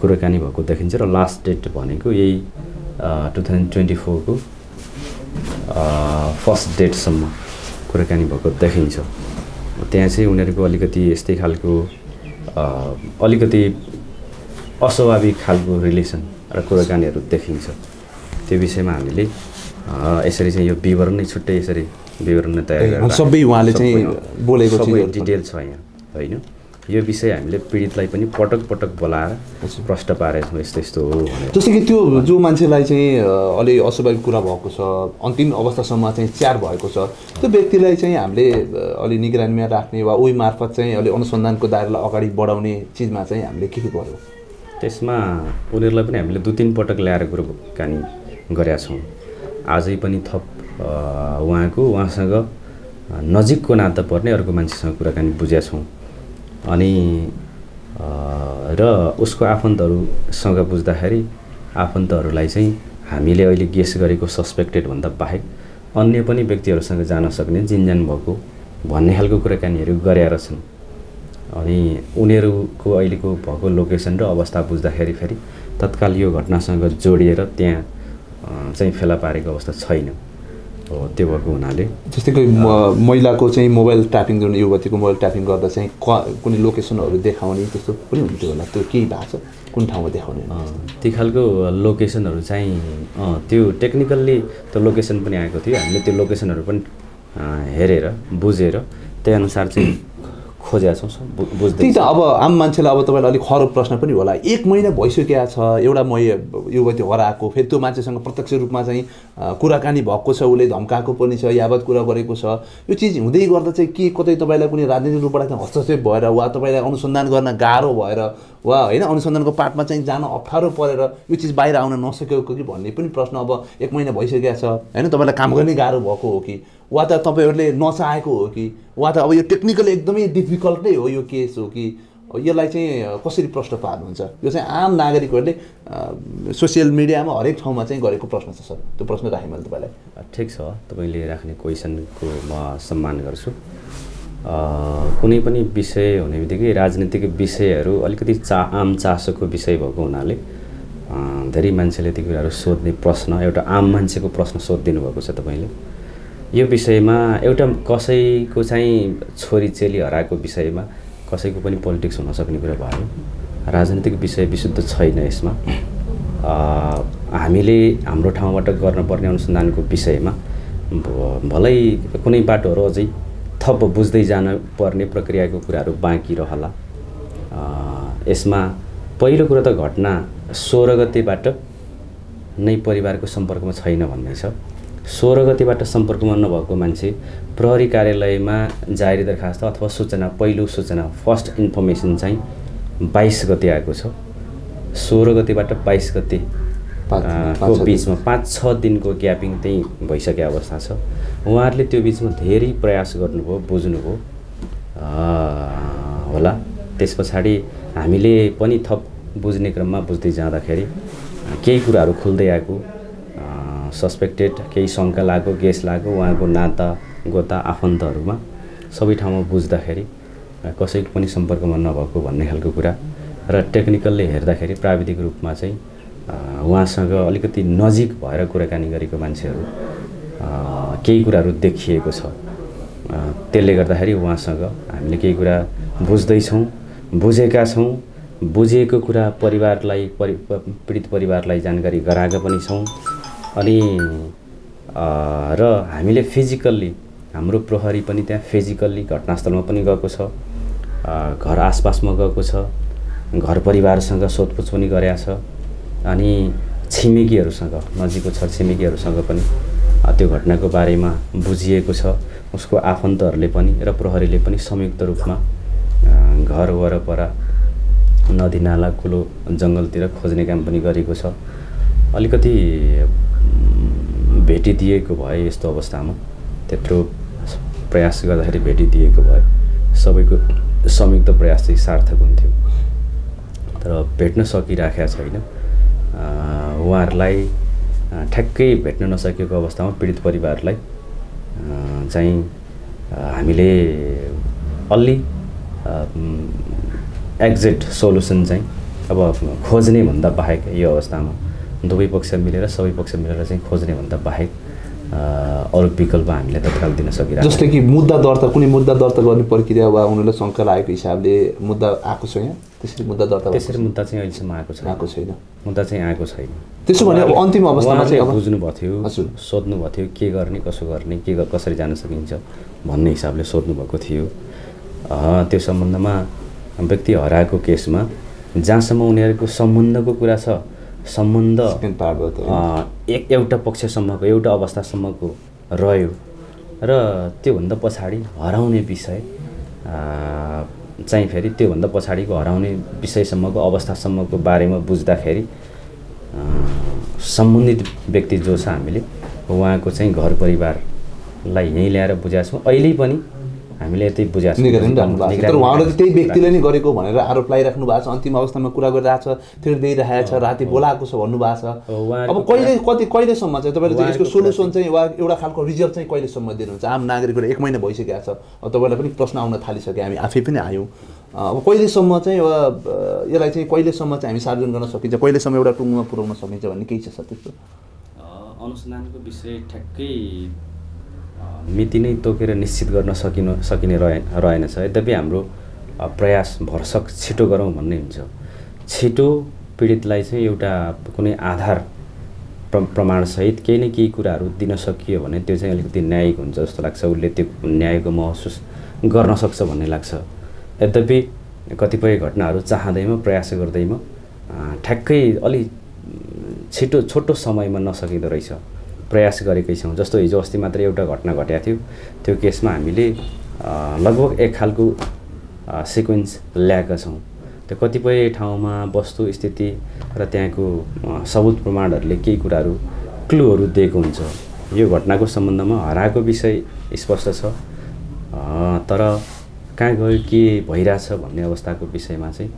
कुराकानी भएको देखिन्छ र लास्ट डेट भनेको यही टु थाउजन्ड ट्वेन्टी फोरको फर्स्ट डेटसम्म कुराकानी भएको देखिन्छ। त्यहाँ चाहिँ उनीहरूको अलिकति यस्तै खालको अलिकति अस्वाभाविक खालको रिलेसन र कुराकानीहरू देखिन्छ। त्यो विषयमा हामीले यसरी चाहिँ यो विवरण नै छुट्टै यसरी विवरण नै तयार गरेर सबै उहाँले चाहिँ बोलेको सबै। डिटेल छ यहाँ होइन? यो विषय हामीले पीडितलाई पनि पटक पटक बोलाएर प्रश्न पारेका छौँ यस्तो यस्तो हो जस्तै कि त्यो जो मान्छेलाई चाहिँ अलि अस्वाभाविक कुरा भएको छ अन्तिम अवस्थासम्म चाहिँ च्यार भएको छ त्यो व्यक्तिलाई चाहिँ हामीले अलि निगरानीमा राख्ने वा उही मार्फत चाहिँ अलि अनुसन्धानको दायरालाई अगाडि बढाउने चिजमा चाहिँ हामीले के के गर्यो? त्यसमा उनीहरूलाई पनि हामीले दुई तिन पटक ल्याएर कुराकानी गरेका छौँ। आजै पनि थप उहाँको उहाँसँग नजिकको नाता पर्ने अर्को मान्छेसँग कुराकानी बुझेका छौँ। अनि र उसको आफन्तहरूसँग बुझ्दाखेरि आफन्तहरूलाई चाहिँ हामीले अहिले गेस गरेको सस्पेक्टेड भन्दा बाहेक अन्य पनि व्यक्तिहरूसँग जान सक्ने जिनजान भएको भन्ने खालको कुराकानीहरू गरेर छन्। अनि उनीहरूको अहिलेको भएको लोकेसन र अवस्था बुझ्दाखेरि फेरि तत्काल यो घटनासँग जोडिएर त्यहाँ चाहिँ फेला पारेको अवस्था छैन। हो त्यो भएको हुनाले। जस्तै कि महिलाको चाहिँ मोबाइल ट्यापिङ जुन युवतीको मोबाइल ट्यापिङ गर्दा चाहिँ क- कुनै लोकेसनहरू देखाउने त्यस्तो पनि हुन्थ्यो होला। त्यो केही भएको छ? कुन ठाउँमा देखाउने? अ, ती खालको लोकेसनहरू चाहिँ त्यो टेक्निकल्ली त्यो लोकेसन पनि आएको थियो। हामीले त्यो लोकेसनहरू पनि हेरेर बुझेर त्यही अनुसार चाहिँ खोजेका छौँ बुझ्दै त्यही त अब आम मान्छेलाई अब तपाईँलाई अलिक खरो प्रश्न पनि होला। एक महिना भइसकेको छ एउटा मै युवती हराएको फेरि त्यो मान्छेसँग प्रत्यक्ष रूपमा चाहिँ कुराकानी भएको छ उसले धम्काएको पनि छ यावत कुरा गरेको छ। यो चिज हुँदै गर्दा चाहिँ के कतै तपाईँलाई कुनै राजनीतिक रूपबाट चाहिँ हस्तक्षेप भएर वा तपाईँलाई अनुसन्धान गर्न गाह्रो भएर वा होइन अनुसन्धानको पाठमा चाहिँ जान अप्ठ्यारो परेर यो चिज बाहिर आउन नसकेको कि भन्ने पनि प्रश्न अब एक महिना भइसकेको छ। होइन तपाईँलाई काम गर्ने गाह्रो भएको हो कि? वा त तपाईँहरूले नचाहेको हो कि? वा त अब यो टेक्निकल एकदमै डिफिकल्ट नै हो यो केस हो कि? यसलाई चाहिँ कसरी प्रश्न पार्नुहुन्छ? यो चाहिँ आम नागरिकहरूले सोसियल मिडियामा हरेक ठाउँमा चाहिँ गरेको प्रश्न छ सर। त्यो प्रश्न राखेँ मैले तपाईँलाई। ठिक छ। तपाईँले राख्ने क्वेसनको म सम्मान गर्छु। कुनै पनि विषय हुने बित्तिकै राजनीतिक विषयहरू अलिकति चा आम चासोको विषय भएको हुनाले धेरै मान्छेले ती कुराहरू सोध्ने प्रश्न एउटा आम मान्छेको प्रश्न सोधिदिनु भएको छ तपाईँले। यो विषयमा एउटा कसैको चाहिँ छोरी चेली हराएको विषयमा कसैको पनि पोलिटिक्स हुन सक्ने कुरा भयो। राजनीतिक विषय विशुद्ध छैन यसमा। हामीले हाम्रो ठाउँबाट गर्नुपर्ने अनुसन्धानको विषयमा भलै कुनै बाटोहरू अझै थप बुझ्दै जान पर्ने प्रक्रियाको कुराहरू बाँकी रहला। यसमा पहिलो कुरो त घटना सोह्र गतेबाट नै परिवारको सम्पर्कमा छैन भन्ने छ। सोह्र गतिबाट सम्पर्कमा नभएको मान्छे प्रहरी कार्यालयमा जारी दरखास्त अथवा सूचना पहिलो सूचना फर्स्ट इन्फर्मेसन चाहिँ बाइस गते आएको छ। सोह्र गतिबाट बाइस गते को बिचमा पाँच छ दिनको ग्यापिङ त्यही भइसकेको अवस्था छ। उहाँहरूले त्यो बिचमा धेरै प्रयास गर्नुभयो बुझ्नुभयो। होला। त्यस पछाडि हामीले पनि थप बुझ्ने क्रममा बुझ्दै जाँदाखेरि केही कुराहरू खुल्दै आएको। सस्पेक्टेड केही शङ्का लागेको गेस लागेको उहाँको नाता गोता आफन्तहरूमा। सबै ठाउँमा बुझ्दाखेरि कसैको पनि सम्पर्कमा नभएको भन्ने खालको कुरा। र टेक्निकल्ली हेर्दाखेरि प्राविधिक रूपमा चाहिँ उहाँसँग अलिकति नजिक भएर कुराकानी गरेको मान्छेहरू केही कुराहरू देखिएको छ। त्यसले गर्दाखेरि उहाँसँग हामीले केही कुरा बुझ्दैछौँ बुझेका छौँ। बुझिएको कुरा परिवारलाई परि पीडित परिवारलाई जानकारी गराएका पनि छौँ। अनि र हामीले फिजिकल्ली हाम्रो प्रहरी पनि त्यहाँ फिजिकल्ली घटनास्थलमा पनि गएको छ। घर आसपासमा गएको छ। घर परिवारसँग सोधपुछ पनि गरेका छ। अनि छिमेकीहरूसँग नजिकको छरछिमेकीहरूसँग पनि आ, त्यो घटनाको बारेमा बुझिएको छ। उसको आफन्तहरूले पनि र प्रहरीले पनि संयुक्त रूपमा घर वरपर नदी नाला कुलो जङ्गलतिर खोज्ने काम पनि गरेको छ। अलिकति भेटिदिएको भए यस्तो अवस्थामा। त्यत्रो प्रयास गर्दाखेरि भेटिदिएको भए सबैको संयुक्त प्रयास चाहिँ सार्थक हुन्थ्यो। तर भेट्न सकिराखेका छैन। उहाँहरूलाई ठ्याक्कै भेट्न नसकेको अवस्थामा पीडित परिवारलाई चाहिँ हामीले अलि एक्जेक्ट सोल्युसन चाहिँ अब खोज्ने भन्दा बाहेक यो अवस्थामा दुवै पक्ष मिलेर सबै पक्ष मिलेर चाहिँ खोज्ने भन्दा बाहेक अरू विकल्प हामीले तत्काल दिन सकिरहेको जस्तै कि मुद्दा दर्ता कुनै मुद्दा दर्ता गर्ने प्रक्रिया वा उनीहरूलाई शङ्का लागेको हिसाबले मुद्दा आएको छ यहाँ त्यसरी मुद्दा दर्ता त्यसरी मुद्दा चाहिँ अहिलेसम्म आएको छैन। आएको छैन। मुद्दा चाहिँ आएको छैन। त्यसो भने अब अन्तिम अवस्थामा चाहिँ बुझ्नुभएको थियो। सोध्नुभएको थियो के गर्ने कसो गर्ने के कसरी जान सकिन्छ भन्ने हिसाबले सोध्नुभएको थियो। त्यो सम्बन्धमा व्यक्ति हराएको केसमा जहाँसम्म उनीहरूको सम्बन्धको कुरा छ सम्बन्ध एक एउटा पक्षसम्मको एउटा अवस्थासम्मको रह्यो। र त्योभन्दा पछाडि हराउने विषय चाहिँ फेरि त्योभन्दा पछाडिको हराउने विषयसम्मको अवस्थासम्मको बारेमा बुझ्दाखेरि सम्बन्धित व्यक्ति जो छ हामीले उहाँको चाहिँ घर परिवारलाई यहीँ ल्याएर बुझाएको छौँ। अहिले पनि हामीले यतै बुझाएको छौँ। निगरानी रहनु भएको छ तर चाहिँ त्यही व्यक्तिले नै गरेको भनेर आरोप लगाइराख्नु भएको छ। अन्तिम अवस्थामा कुरा गरिरहेको छ फेरि दिइरहेको छ राति बोलाएको छ भन्नुभएको छ। अब कहिले कति कहिलेसम्म चाहिँ तपाईँले चाहिँ यसको सोल्युसन चाहिँ वा एउटा खालको रिजल्ट चाहिँ कहिलेसम्म दिनुहुन्छ? आम नागरिकहरू एक महिना भइसकेको छ। अब तपाईँलाई पनि प्रश्न आउन थालिसक्यो। हामी आफै पनि आयौँ। अब कहिलेसम्म चाहिँ यसलाई चाहिँ कहिलेसम्म चाहिँ हामी सार्वजनिक गर्न सकिन्छ? कहिलेसम्म एउटा टुङ्गोमा पुर्याउन सकिन्छ भन्ने केही छ सर त्यस्तो अ, अनुसन्धानको विषय ठ्याक्कै मिति नै तोकेर निश्चित गर्न सकिनु सकिने रहे रहेनछ। यद्यपि हाम्रो प्रयास भरसक छिटो गरौँ भन्ने हुन्छ। छिटो पीडितलाई चाहिँ एउटा कुनै आधार प्र प्रमाणसहित केही न केही कुराहरू दिन सकियो भने त्यो चाहिँ अलिकति न्यायिक हुन्छ जस्तो लाग्छ। उसले त्यो न्यायको महसुस गर्न सक्छ भन्ने लाग्छ। यद्यपि कतिपय घटनाहरू चाहँदैमा प्रयास गर्दैमा ठ्याक्कै अलि छिटो छोटो समयमा नसकिँदो रहेछ। प्रयास गरेकै छौँ। जस्तो हिजो अस्ति मात्रै एउटा घटना घटेको थियो। त्यो केसमा हामीले लगभग एक खालको सिक्वेन्स ल्याएका छौँ। त्यो कतिपय ठाउँमा वस्तु स्थिति र त्यहाँको सबुत प्रमाणहरूले केही कुराहरू क्लुहरू दिएको हुन्छ। यो घटनाको सम्बन्धमा हराएको विषय स्पष्ट छ। तर कहाँ गयो के भइरहेछ भन्ने अवस्थाको विषयमा चाहिँ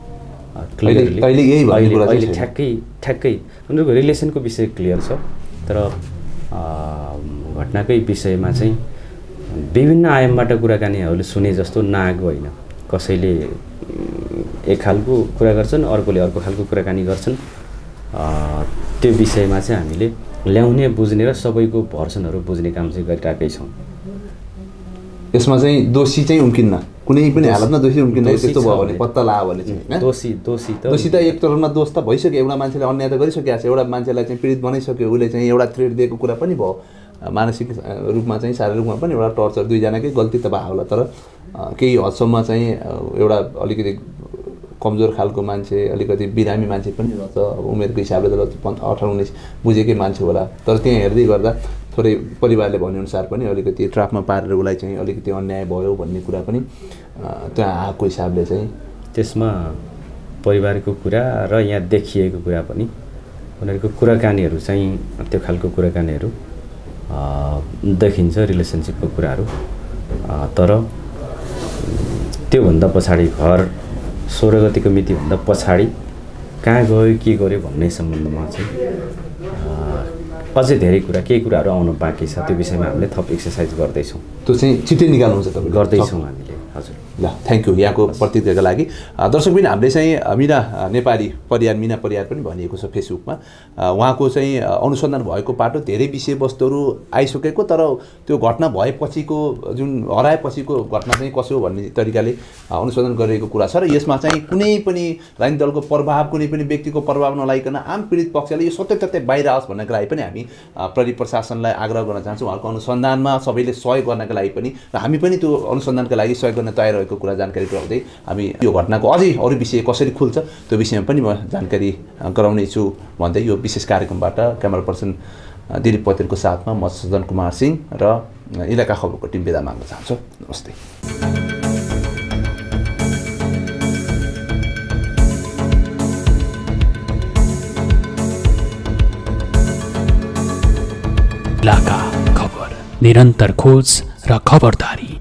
अ, अहिले-। ठ्याक्कै ठ्याक्कै उनीहरूको रिलेसनको विषय क्लियर छ तर घटनाकै विषयमा चाहिँ विभिन्न आयामबाट कुराकानीहरूले सुने जस्तो नआएको होइन। कसैले एक खालको कुरा गर्छन् अर्कोले अर्को खालको कुराकानी गर्छन्। त्यो विषयमा चाहिँ हामीले ल्याउने बुझ्ने र सबैको भर्सनहरू बुझ्ने काम चाहिँ गरिरहेकै छौँ। यसमा चाहिँ दोषी चाहिँ उम्किन्न कुनै पनि हालतमा दोषी उम्किन्न दोषी त्यस्तो भयो भने पत्ता लगायो भने चाहिँ होइन? दोषी दोषी त दोषी त एक तर्फमा दोष त भइसक्यो। एउटा मान्छेले अन्याय त गरिसकेको छ एउटा मान्छेलाई चाहिँ पीडित बनाइसक्यो उसले चाहिँ एउटा थ्रेड दिएको कुरा पनि भयो। मानसिक रूपमा चाहिँ शारीरिक रूपमा पनि एउटा टर्चर दुईजनाकै गल्ती त भयो होला। तर केही हदसम्म चाहिँ एउटा अलिकति कमजोर खालको मान्छे अलिकति बिरामी मान्छे पनि रहेछ। अब उमेरको हिसाबले त अठार उन्नाइस बुझेकै मान्छे होला। तर त्यहाँ हेर्दै गर्दा थोरै परिवारले भनेअनुसार पनि अलिकति ट्रापमा पारेर उसलाई चाहिँ अलिकति अन्याय भयो भन्ने कुरा पनि अ, त्यहाँ आएको हिसाबले चाहिँ। त्यसमा परिवारको कुरा र यहाँ देखिएको कुरा पनि उनीहरूको कुराकानीहरू चाहिँ त्यो खालको कुराकानीहरू देखिन्छ रिलेसनसिपको कुराहरू। तर त्योभन्दा पछाडि घर सोह्र गतिको मितिभन्दा पछाडि कहाँ गयो के गर्यो भन्ने सम्बन्धमा चाहिँ अझै धेरै कुरा केही कुराहरू आउनु बाँकी छ त्यो विषयमा हामीले थप एक्सर्साइज गर्दैछौँ। त्यो चाहिँ छिट्टै निकाल्नुहुन्छ तपाईँले गर्दैछौँ हामीले। हजुर। ल थ्याङ्क यू यहाँको प्रतिक्रियाका लागि। अ, दर्शक पनि हामीले चाहिँ मिना नेपाली परियार मिना परियार पनि भनिएको छ फेसबुकमा। उहाँको चाहिँ अनुसन्धान भएको पाटो धेरै विषयवस्तुहरू आइसकेको तर त्यो घटना भएपछिको जुन हराएपछिको घटना चाहिँ कसो भन्ने तरिकाले अनुसन्धान गरिएको कुरा छ। र यसमा चाहिँ कुनै पनि राजनीतिक दलको प्रभाव कुनै पनि व्यक्तिको प्रभाव नलाइकन आम पीडित पक्षले यो सत्य तथ्य बाहिर आओस् भन्नको लागि पनि हामी प्रहरी प्रशासनलाई आग्रह गर्न चाहन्छौँ। उहाँको अनुसन्धानमा सबैले सहयोग गर्नका लागि पनि र हामी पनि त्यो अनुसन्धानका लागि सहयोग गर्न तयार रहेको कुरा जानकारी गराउँदै हामी यो घटनाको अझै अरू विषय कसरी खुल्छ त्यो विषयमा पनि म जानकारी गराउने छु भन्दै यो विशेष कार्यक्रमबाट क्यामेरा पर्सन दिलीप पतेलको साथमा म सदन कुमार सिंह र इलाका खबरको टिम बिदा माग्न चाहन्छु। नमस्ते। इलाका निरन्तर खोज र खबरदारी।